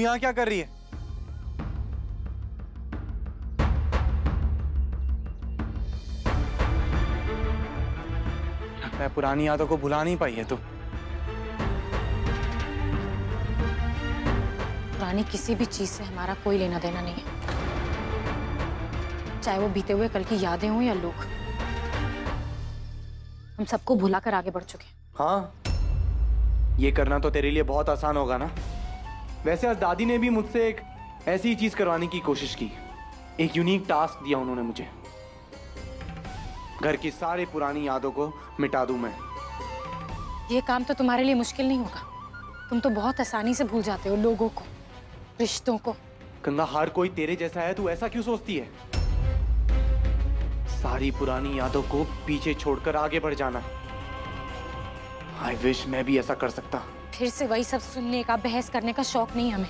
तू यहाँ क्या कर रही है? लगता है पुरानी यादों को भुला नहीं पाई है तू। पुरानी किसी भी चीज़ से हमारा कोई लेना देना नहीं है। चाहे वो बीते हुए कल की यादें हों या लोग। हम सबको भुलाकर आगे बढ़ चुके हैं। हाँ ये करना तो तेरे लिए बहुत आसान होगा ना? वैसे आज दादी ने भी मुझसे एक ऐसी चीज़ करवाने की कोशिश की। एक यूनिक टास्क दिया उन्होंने मुझे। घर की सारी पुरानी यादों को मिटा दूँ मैं। ये काम तो तुम्हारे लिए मुश्किल नहीं होगा। तुम तो बहुत आसानी से भूल जाते हो लोगों को रिश्तों को। गंगा हर कोई तेरे जैसा है तू ऐसा क्यों सोचती है? सारी पुरानी यादों को पीछे छोड़कर आगे बढ़ जाना। आई विश मैं भी ऐसा कर सकता। फिर से वही सब सुनने का बहस करने का शौक नहीं हमें।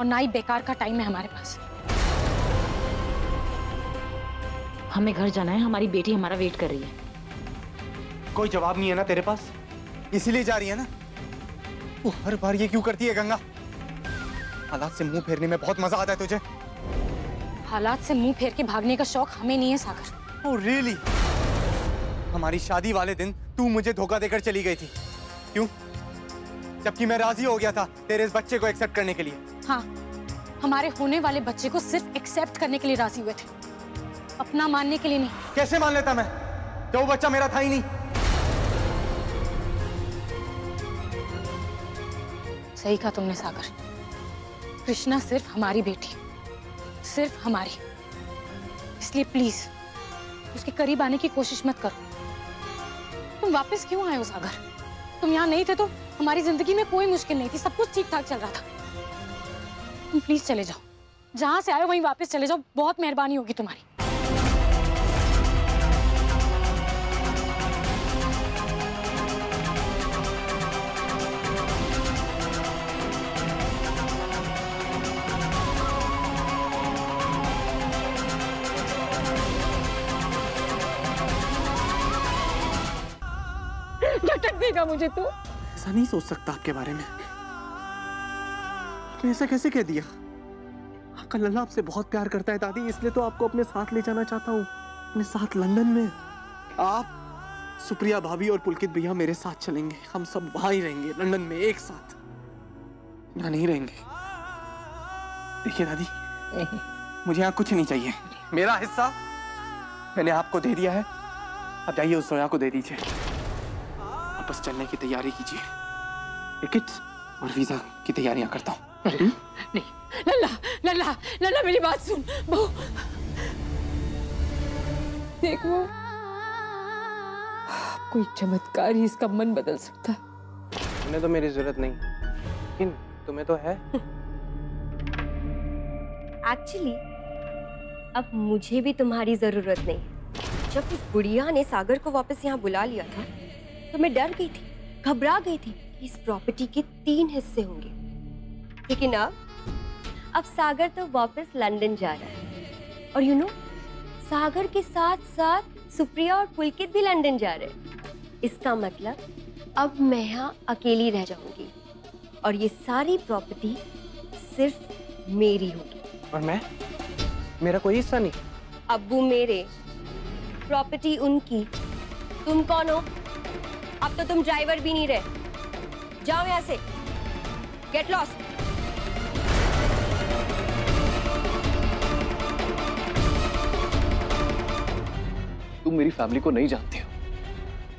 और ना ही बेकार का टाइम है हमारे पास। हमें घर जाना है हमारी बेटी हमारा वेट कर रही है। कोई जवाब नहीं है ना तेरे पास? इसीलिए जा रही है ना? तू हर बार ये क्यों करती है गंगा? हालात से मुँह फेरने में बहुत मज़ा आता है तुझे। हालात से मुँह फेर के भागने का शौक हमें नहीं है सागर। ओह रियली हमारी शादी वाले दिन तू मुझे धोखा देकर चली गई थी। क्यों? जबकि मैं राज़ी हो गया था तेरे इस बच्चे को एक्सेप्ट करने के लिए। हाँ हमारे होने वाले बच्चे को सिर्फ़ एक्सेप्ट करने के लिए राज़ी हुए थे। अपना मानने के लिए नहीं। कैसे मान लेता मैं? जब वो बच्चा मेरा था ही नहीं। सही कहा तुमने सागर। कृष्णा सिर्फ़ हमारी बेटी सिर्फ़ हमारी। इसलिए प्लीज़ उसके करीब आने की कोशिश मत करो। तुम वापस क्यों आए हो सागर? तुम यहाँ नहीं थे तो हमारी ज़िंदगी में कोई मुश्किल नहीं थी। सब कुछ ठीक ठाक चल रहा था। तुम प्लीज़ चले जाओ। जहाँ से आए वहीं वापस चले जाओ। बहुत मेहरबानी होगी तुम्हारी। देगा मुझे तू? ऐसा नहीं सोच सकता आपके बारे में। आपने ऐसा कैसे कह दिया? आपका लल्ला आपसे बहुत प्यार करता है, दादी। इसलिए तो आपको अपने साथ ले जाना चाहता हूँ। अपने साथ लंदन में। आप, सुप्रिया भाभी और पुलकित भैया मेरे साथ चलेंगे। हम सब वहाँ ही रहेंगे, लंदन में एक साथ। यहाँ नहीं रहेंगे। देखिए, दादी, मुझे यहाँ कुछ नहीं चाहिए। मेरा हिस्सा मैंने आपको दे दिया है। अब जाइए उस सोया को दे दीजिए। वापस चलने की तैयारी कीजिए। टिकट्स और वीज़ा की तैयारियाँ करता हूँ। नहीं लल्ला लल्ला लल्ला मेरी बात सुन। बहू देख वो। कोई चमत्कार ही इसका मन बदल सकता है। तुम्हें तो मेरी ज़रूरत नहीं। लेकिन तुम्हें तो है। एक्चुअली अब मुझे भी तुम्हारी ज़रूरत नहीं। जब उस बुढ़िया ने सागर को वापस यहाँ बुला लिया था तो मैं डर गई थी घबरा गई थी कि इस प्रॉपर्टी के तीन हिस्से होंगे। लेकिन अब अब सागर तो वापस लंदन जा रहा है। और यू you नो know, सागर के साथ साथ सुप्रिया और पुलकित भी लंदन जा रहे हैं। इसका मतलब अब मैं यहाँ अकेली रह जाऊँगी। और ये सारी प्रॉपर्टी सिर्फ़ मेरी होगी। और मैं? मेरा कोई हिस्सा नहीं। अब्बू मेरे प्रॉपर्टी उनकी। तुम कौन हो? अब तो तुम ड्राइवर भी नहीं रहे। जाओ यहाँ से। गेट लॉस्ट तुम मेरी फैमिली को नहीं जानते हो।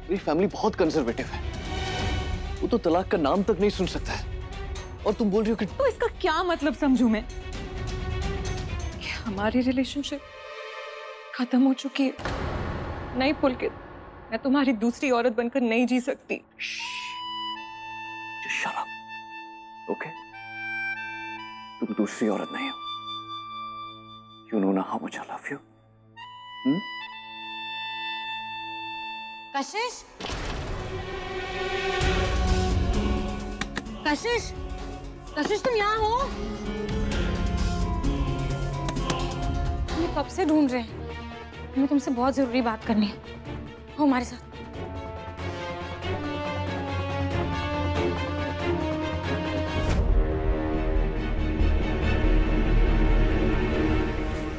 मेरी फैमिली बहुत कंजर्वेटिव है। वो तो तलाक का नाम तक नहीं सुन सकता है। और तुम बोल रही हो कि तो इसका क्या मतलब समझू मैं? हमारी रिलेशनशिप खत्म हो चुकी है। नहीं पुलकित। मैं तुम्हारी दूसरी औरत बनकर नहीं जी सकती। ओके तुम दूसरी औरत नहीं हो। यू नो ना how much I love you Kashish? Kashish? Kashish तुम यहाँ हो? हम कब से ढूंढ रहे हैं? हमें तुमसे बहुत ज़रूरी बात करनी है। आओ हमारे साथ।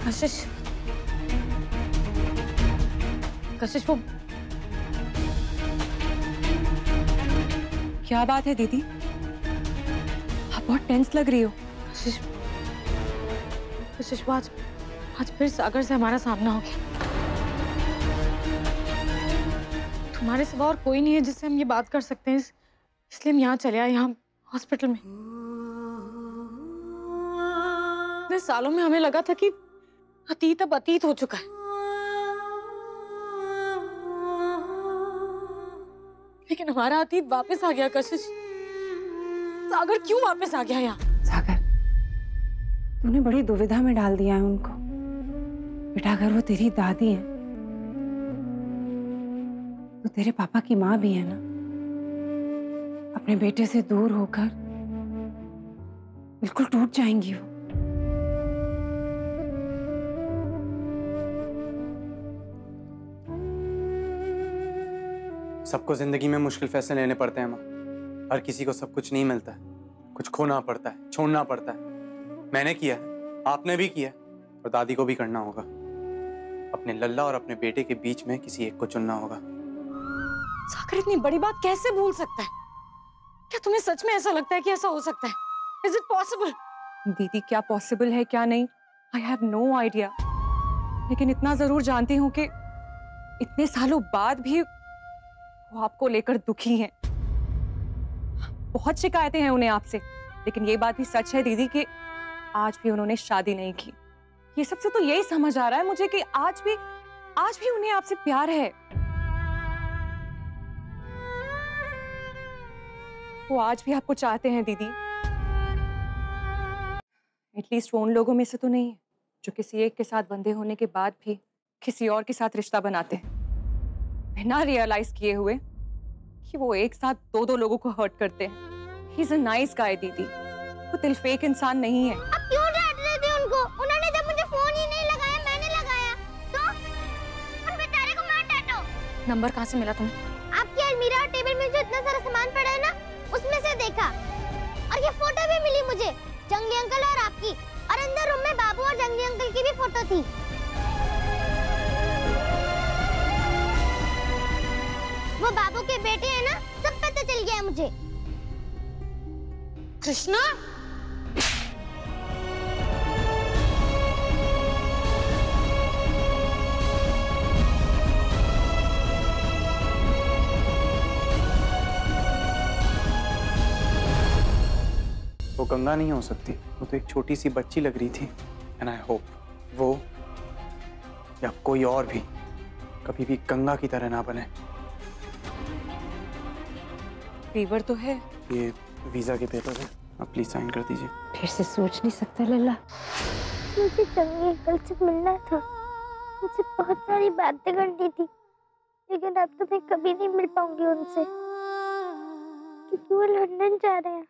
कशिश। कशिश, वो क्या बात है दीदी? आप बहुत टेंस लग रही हो। कशिश। कशिश, वो आज आज फिर सागर से हमारा सामना हो गया। तुम्हारे सिवा और कोई नहीं है जिससे हम ये बात कर सकते हैं। इसलिए हम यहाँ चले आए, यहाँ हॉस्पिटल में। इतने सालों में हमें लगा था कि अतीत अब अतीत हो चुका है। लेकिन हमारा अतीत वापस आ गया, कशिश। सागर क्यों वापस आ गया यहाँ? सागर, तूने बड़ी दुविधा में डाल दिया है उनको। बेटा, अगर वो तेरी दादी है तो तेरे पापा की माँ भी है ना? अपने बेटे से दूर होकर बिल्कुल टूट जाएँगी वो। सबको ज़िंदगी में मुश्किल फैसले लेने पड़ते हैं, माँ। हर किसी को सब कुछ नहीं मिलता है। कुछ खोना पड़ता है, छोड़ना पड़ता है। मैंने किया है, आपने भी किया और दादी को भी करना होगा। अपने लल्ला और अपने बेटे के बीच में किसी एक को चुनना होगा। सागर इतनी बड़ी बात कैसे भूल सकता है? क्या तुम्हें सच में ऐसा लगता है कि ऐसा हो सकता है? इज़ इट पॉसिबल दीदी, क्या पॉसिबल है, क्या नहीं? आई हैव नो आइडिया लेकिन इतना ज़रूर जानती हूँ कि इतने सालों बाद भी वो आपको लेकर दुखी हैं। बहुत शिकायतें हैं उन्हें आपसे। लेकिन ये बात भी सच है दीदी कि आज भी उन्होंने शादी नहीं की। ये सबसे तो यही समझ आ रहा है मुझे कि आज भी आज भी उन्हें आपसे प्यार है। वो आज भी आपको चाहते हैं दीदी। एटलीस्ट वो उन लोगों में से तो नहीं जो किसी एक के साथ बंधे होने के बाद भी किसी और के साथ रिश्ता बनाते हैं। बिना रियलाइज़ किए हुए कि वो एक साथ दो दो लोगों को हर्ट करते हैं। He is a nice guy दीदी। वो दिल फेक इंसान नहीं है। अब क्यों डांट रहे थे उनको? उन्होंने जब मुझे फ़ोन ही नहीं लगाया मैंने लगाया। तो? उन बेचारे को मत डांटो। नंबर कहाँ से मिला तुम्हें? आपकी अलमीरा और टेबल में जो इतना सारा सामान पड़ा है ना उसमें से देखा। और ये फ़ोटो भी मिली मुझे, जंगली अंकल और आपकी। और अंदर रूम में बाबू और जंगली अंकल की भी फ़ोटो थी। वो बाबू के बेटे हैं ना, सब पता चल गया मुझे। कृष्णा? गंगा नहीं हो सकती। वो तो एक छोटी सी बच्ची लग रही थी। एंड आई होप वो या कोई और भी कभी भी गंगा की तरह ना बने। फीवर तो है। ये वीज़ा के पेपर है। आप प्लीज़ साइन कर दीजिए। फिर से सोच नहीं सकता लल्ला। मुझे जंगली अंकल से मिलना था। मुझे बहुत सारी बातें करनी थी। लेकिन अब तो मैं कभी नहीं मिल पाऊँगी उनसे। क्योंकि वो लंदन जा रहे हैं।